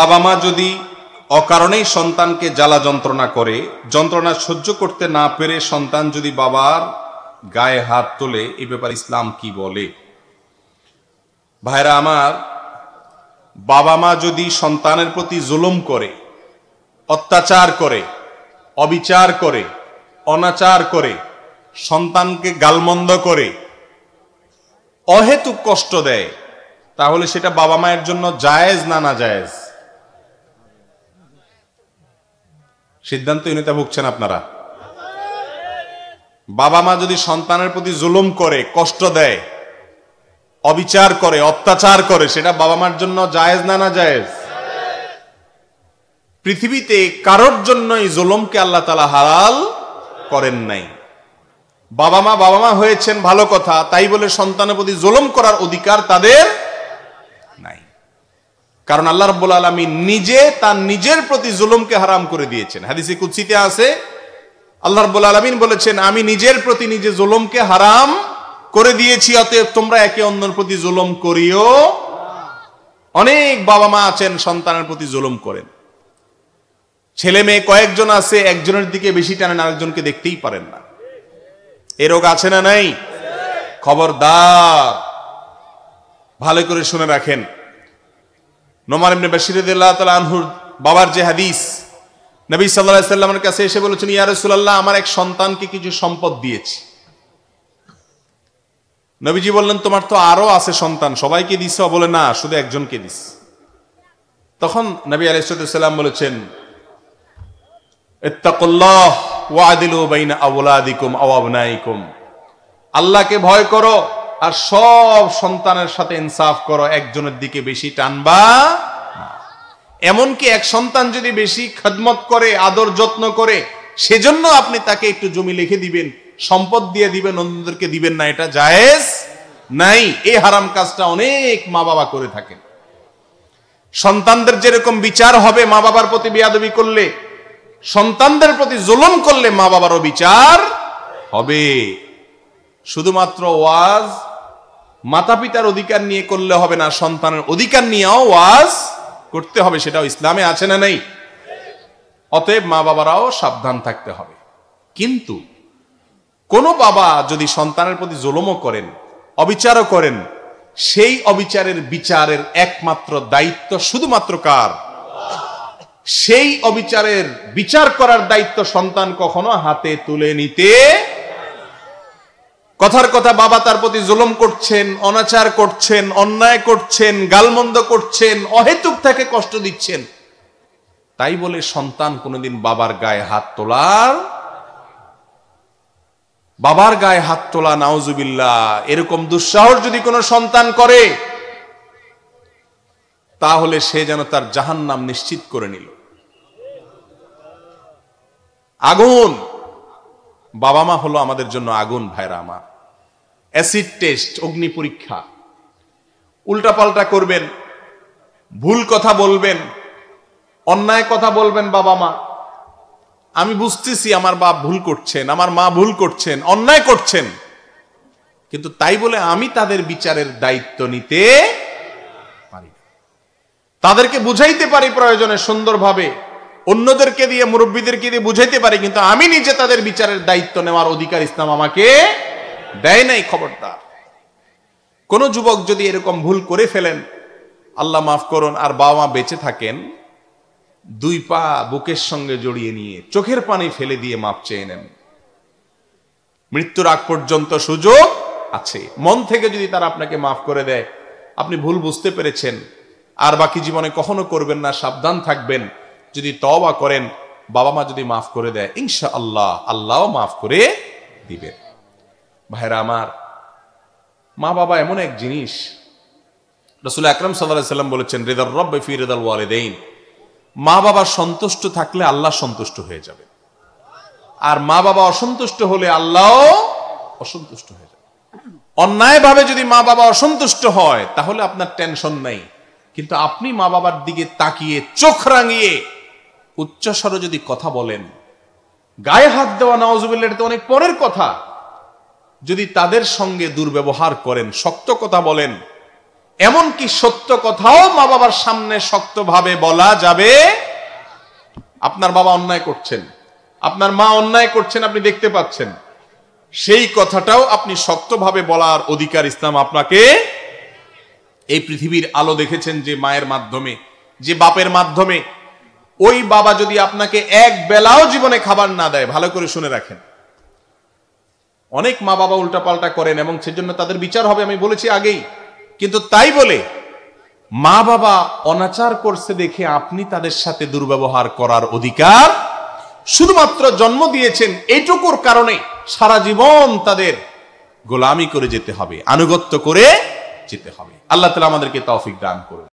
বাবা মা যদি অকারণেই সন্তানকে জ্বালা যন্ত্রণা করে, যন্ত্রণা সহ্য করতে না পেরে সন্তান যদি বাবার গায়ে হাত তোলে, এ ব্যাপারে ইসলাম কি বলে? ভাইরা আমার, বাবা মা যদি সন্তানের প্রতি জুলুম করে, অত্যাচার করে, অবিচার করে, অনাচার করে, সন্তানকে গালমন্দ করে, অহেতুক কষ্ট দেয়, তাহলে সেটা বাবা মায়ের জন্য জায়েজ না না জায়েজ সিদ্ধান্তহীনতা ভুগছেন আপনারা। বাবা মা যদি সন্তানের প্রতি জুলুম করে, কষ্ট দেয়, অবিচার করে, অত্যাচার করে, সেটা বাবা মার জন্য জায়েজ না না জায়েজ? পৃথিবীতে কারোর জন্য এই জুলুমকে আল্লাহ তালা হালাল করেন নাই। বাবা মা বাবা মা হয়েছেন ভালো কথা, তাই বলে সন্তানের প্রতি জুলুম করার অধিকার তাদের কারণ আল্লাহ রব্বুল আলমী নিজে তার নিজের প্রতি জুলুমকে হারাম করে দিয়েছেন। হাদিসে কুৎসিতে আছে, আল্লাহ রব্বুল আলমিন বলেছেন, আমি নিজের প্রতি নিজে জুলুমকে হারাম করে দিয়েছি, অতএব তোমরা একে অন্যের প্রতি জুলুম করিও অনেক বাবা মা আছেন, সন্তানের প্রতি জুলুম করেন। ছেলে মেয়ে কয়েকজন আছে, একজনের দিকে বেশি টানেন, আরেকজনকে দেখতেই পারেন না। এ রোগ আছে না নাই? খবরদার। ভালো করে শুনে রাখেন। নোমান বাশির রাদিয়াল্লাহু তাআলা আনহুর বাবার যে হাদিস, নবী আলাইহি সাল্লামের কাছে এসে বলেছেন, ইয়া রাসূলুল্লাহ, আমার এক সন্তানকে কিছু সম্পদ দিয়েছি। নবীজি বললেন, তোমার তো আরও আছে সন্তান, সবাইকে দিছ? বলে, না, শুধু একজনকে দিস। তখন নবী আলাইসাল্লাম বলেছেন আল্লাহকে ভয় করো। আর সব সন্তানের সাথে ইনসাফ করো, একজনের দিকে বেশি টানবা এমনকি এক সন্তান যদি বেশি খদমত করে, আদর যত্ন করে, সেজন্য আপনি তাকে একটু জমি লিখে দিবেন, সম্পদ দিয়ে দিবেন, অন্যদেরকে দিবেন না, এটা জায়েজ নাই। এই হারাম কাজটা অনেক মা বাবা করে থাকেন। সন্তানদের যেরকম বিচার হবে মা বাবার প্রতি বিয়াদবি করলে, সন্তানদের প্রতি জুলুম করলে মা বাবারও বিচার হবে। শুধুমাত্র ওয়াজ মাতা পিতার অধিকার নিয়ে করলে হবে না, সন্তানের অধিকার নিয়েও ওয়াজ করতে হবে, সেটাও ইসলামে আছে না নেই? অতএব মা বাবারাও সাবধান থাকতে হবে। কিন্তু কোন বাবা যদি সন্তানের প্রতি জুলুমও করেন, অবিচারও করেন, সেই অবিচারের বিচারের একমাত্র দায়িত্ব শুধুমাত্র কার? সেই অবিচারের বিচার করার দায়িত্ব সন্তান কখনো হাতে তুলে নিতে কথার কথা বাবা তার প্রতি জুলম করছেন, অনাচার করছেন, অন্যায় করছেন, গালমন্দ করছেন, অহেতুক তাকে কষ্ট দিচ্ছেন। তাই বলে সন্তান কোনোদিন বাবার গায়ে হাত তোলার, বাবার গায়ে হাত তোলা নাউজুবিল্লা এরকম দুঃসাহস যদি কোনো সন্তান করে, তাহলে সে যেন তার জাহান নাম নিশ্চিত করে নিল। আগুন! বাবা মা হলো আমাদের জন্য আগুন ভাইরা আমার। অ্যাসিড টেস্ট, অগ্নি পরীক্ষা। উল্টাপাল্টা করবেন, ভুল কথা বলবেন, অন্যায় কথা বলবেন বাবা মা। আমি বুঝতেছি আমার বাপ ভুল করছেন, আমার মা ভুল করছেন, অন্যায় করছেন। কিন্তু তাই বলে আমি তাদের বিচারের দায়িত্ব নিতে পারি তাদেরকে বুঝাইতে পারি প্রয়োজনে সুন্দরভাবে, অন্যদেরকে দিয়ে, মুরব্বীদেরকে দিয়ে বুঝাইতে পারি, কিন্তু আমি নিজে তাদের বিচারের দায়িত্ব নেওয়ার অধিকার ইসলাম আমাকে দেয় নাই খবরদার। কোন যুবক যদি এরকম ভুল করে ফেলেন, আল্লাহ মাফ করুন, আর বাবা মা বেঁচে থাকেন, দুই পা বুকের সঙ্গে জড়িয়ে নিয়ে চোখের পানি ফেলে দিয়ে মাপ চেয়ে নেন। মৃত্যুর আগ পর্যন্ত সুযোগ আছে। মন থেকে যদি তারা আপনাকে মাফ করে দেয়, আপনি ভুল বুঝতে পেরেছেন, আর বাকি জীবনে কখনো করবেন না, সাবধান থাকবেন। যদি তবা করেন বাবা মা যদি মাফ করে দেয় ইনশা আল্লাহ আল্লাহ মাফ করে দিবেন। ভাইরা আমার, মা বাবা এমন এক জিনিস। রসুল আকরম সাল্লাম বলেছেন, রেদার রব ফি রেদাল ওয়ালেদাইন। মা বাবা সন্তুষ্ট থাকলে আল্লাহ সন্তুষ্ট হয়ে যাবে। আর মা বাবা অসন্তুষ্ট হলে আল্লাহ অসন্তুষ্ট হয়ে যাবে। অন্যায়ভাবে যদি মা বাবা অসন্তুষ্ট হয়, তাহলে আপনার টেনশন নাই। কিন্তু আপনি মা বাবার দিকে তাকিয়ে, চোখ রাঙিয়ে, উচ্চস্বরে যদি কথা বলেন, গায়ে হাত দেওয়া নওয়াজুবিল্লা এটা তো অনেক পরের কথা। যদি তাদের সঙ্গে দুর্ব্যবহার করেন, শক্ত কথা বলেন, এমনকি সত্য কথাও মা বাবার সামনে শক্তভাবে বলা যাবে, আপনার বাবা অন্যায় করছেন, আপনার মা অন্যায় করছেন আপনি দেখতে পাচ্ছেন, সেই কথাটাও আপনি শক্তভাবে বলার অধিকার ইসলাম আপনাকে এই পৃথিবীর আলো দেখেছেন যে মায়ের মাধ্যমে, যে বাপের মাধ্যমে। ওই বাবা যদি আপনাকে এক বেলাও জীবনে খাবার না দেয়, ভালো করে শুনে রাখেন। অনেক মা বাবা উল্টাপাল্টা করেন এবং সেজন্য তাদের বিচার হবে, আমি বলেছি আগেই। কিন্তু তাই বলে, মা বাবা অনাচার করছে দেখে আপনি তাদের সাথে দুর্ব্যবহার করার অধিকার শুধুমাত্র জন্ম দিয়েছেন এইটুকুর কারণে সারা জীবন তাদের গোলামি করে যেতে হবে, আনুগত্য করে যেতে হবে। আল্লাহ তালা আমাদেরকে তৌফিক দান করুন।